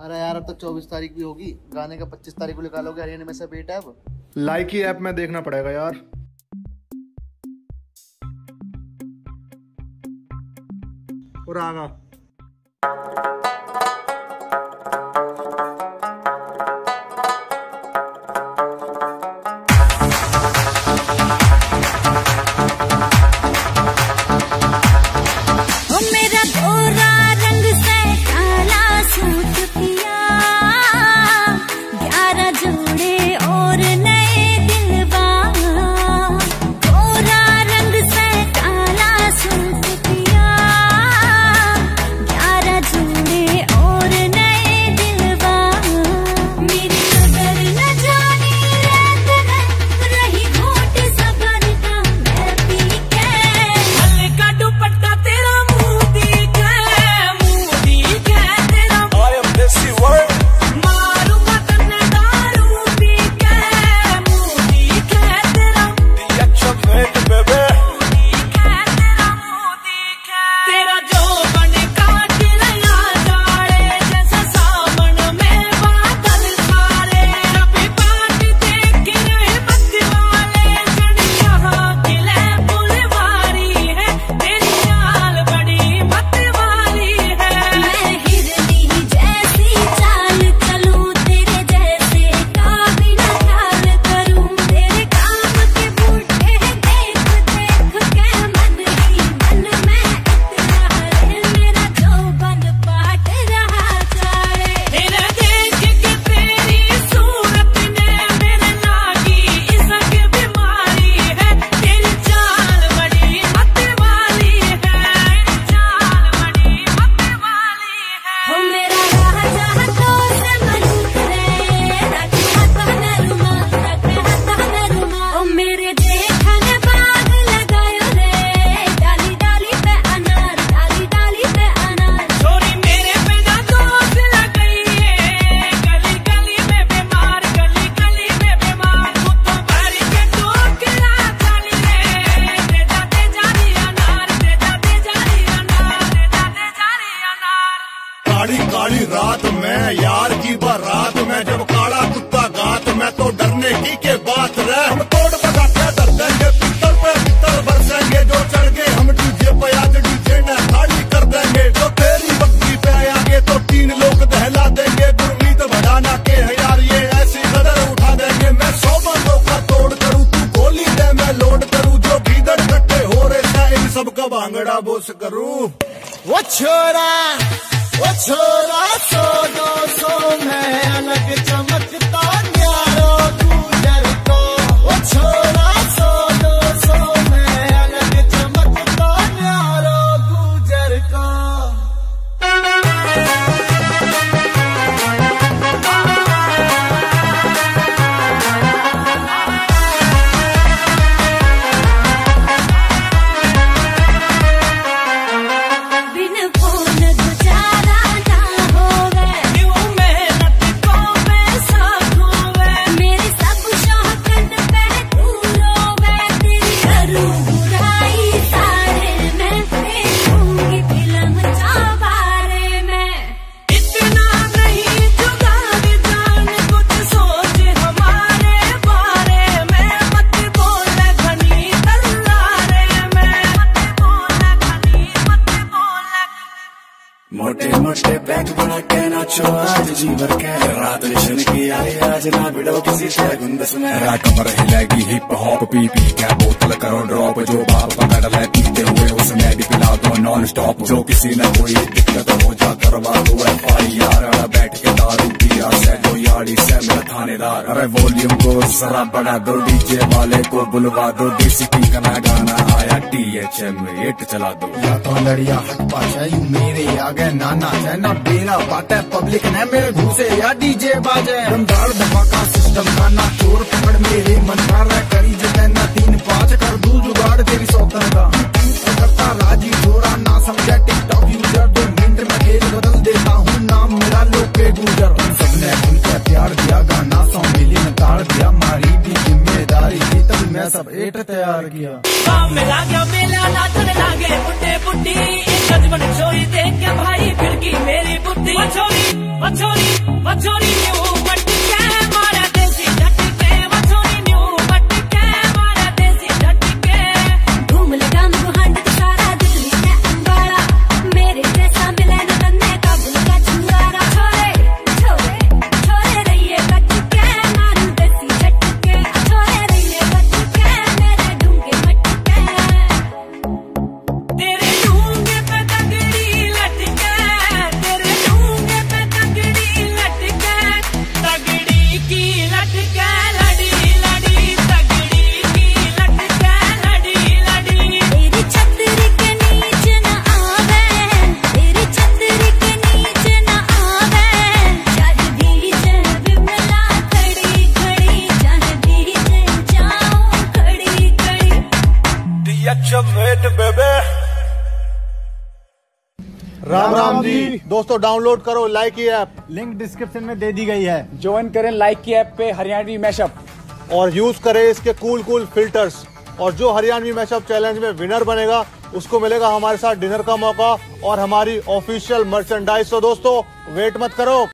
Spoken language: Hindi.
अरे यार, अब तक चौबीस तारीख भी होगी। गाने का पच्चीस तारीख को निकालोगे हरियाणा में से बेट ऐप लाइक ही ऐप में देखना पड़ेगा यार। और आगा। तो डरने की के बात रहे। हम तोड़ बजा डर देंगे पे बरसेंगे। जो चढ़ गए हम डीजे पे आज डीजे ने खाली कर देंगे। जो तेरी बत्ती पे आएँगे तो तीन लोग दहला देंगे। गुरमीत के है यार, ये ऐसी उठा देंगे। मैं सौ बंदों का तोड़ करूँ, तू गोली दे, मैं लोड करूँ। जो भीतर इकट्ठे हो रहे हैं, इन सबका भांगड़ा बोस करूँ। वो छोरा वो छोरा, सो दो सौ में अलग चमकता वो छोरा मोटे मोटे बैग बना के नाचो आज जी भर के रात जश्न की आई आज ना बिड़ो किसी से। गुंदस में रा कमर हिलेगी हिप हॉप पी पी क्या बोतल करो ड्रॉप जो बाप पकड़ ले पीते हुए उसमें भी पिला दो नॉन स्टॉप जो किसी ने कोई दिक्कत हो जा करवा दो एफ़ आई आर बैठ के दारू पिया से जो यारी से मेरा थानेदार। अरे वॉल्यूम को जरा बढ़ा दो डीजे वाले को बुलवा दो। देसी का नया गाना आया टी एच एम एट चला दो। या तो लड़िया हट पाशा यू मेरे आगे नाना है ना बेरा बाटे पब्लिक ने मेरे घूसे या डीजे बाजे। दमदार धमाका सिस्टम का ना चोर पकड़ मेरे मन रहा करी जतन ना तीन पाँच कर दू जुगाड़ तेरी सौतन का करता राज़ी ना समझा टिकटॉक यूज़र दो मिनट में खेल बदल देता हूँ, नाम मेरा गुजर। प्यार दिया, गाना सौ मिलियन ताड़ दिया, मारी भी ज़िम्मेदारी थी मैं सब एट तैयार किया। काम में लागे, मेला नाचने लागे बुड्ढे बुड्ढी एक अजमन छोरी देख होगी मेरी बुद्धि। मछोरी मछोरी मछोरी राम राम जी। दोस्तों डाउनलोड करो लाइक की ऐप लिंक डिस्क्रिप्शन में दे दी गई है। ज्वाइन करें लाइक की ऐप पे हरियाणवी मैशअप और यूज़ करें इसके कूल कूल फिल्टर्स और जो हरियाणवी मैशअप चैलेंज में विनर बनेगा उसको मिलेगा हमारे साथ डिनर का मौका और हमारी ऑफिशियल मर्चेंडाइज तो दोस्तों वेट मत करो।